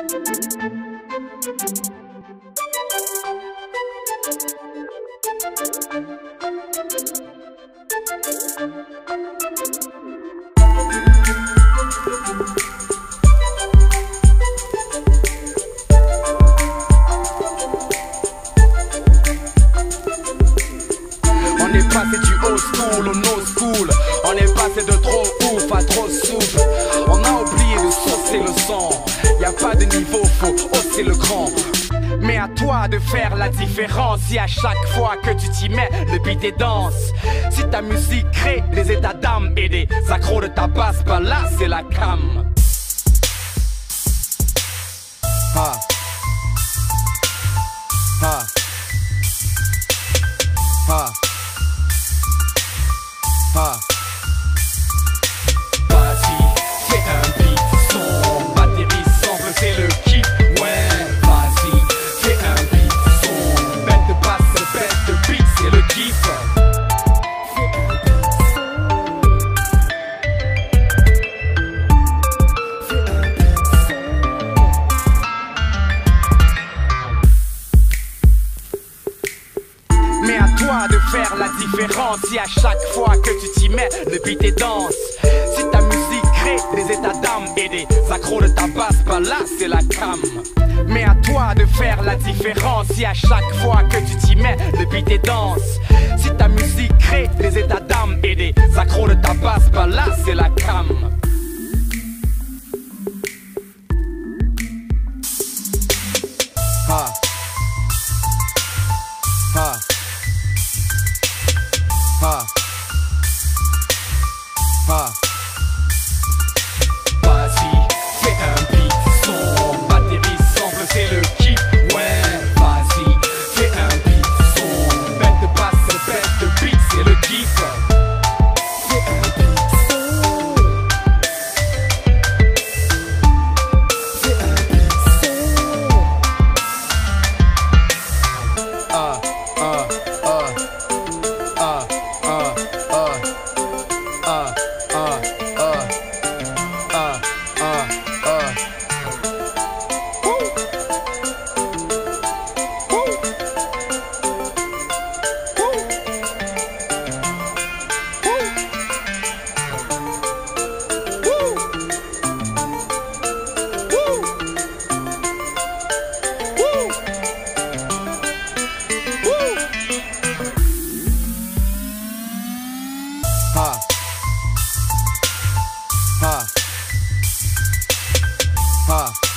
On est passé du old school au no school. On est passé de trop ouf à trop souple. On a oublié de saucer le son. Pas de niveau, faut hausser le cran. Mais à toi de faire la différence. Si à chaque fois que tu t'y mets, le beat est danse. Si ta musique crée des états d'âme et des accros de ta basse, bah là c'est la cam. Ah. Ah. Ah. Toi de faire la différence. Si à chaque fois que tu t'y mets, le beat est danse Si ta musique crée des états d'âme et des accros de ta basse Bah là c'est la cam. Mais à toi de faire la différence. Si à chaque fois que tu t'y mets, le beat est danse Si ta musique crée des états d'âme et des accros de ta basse Bah là c'est la cam Huh.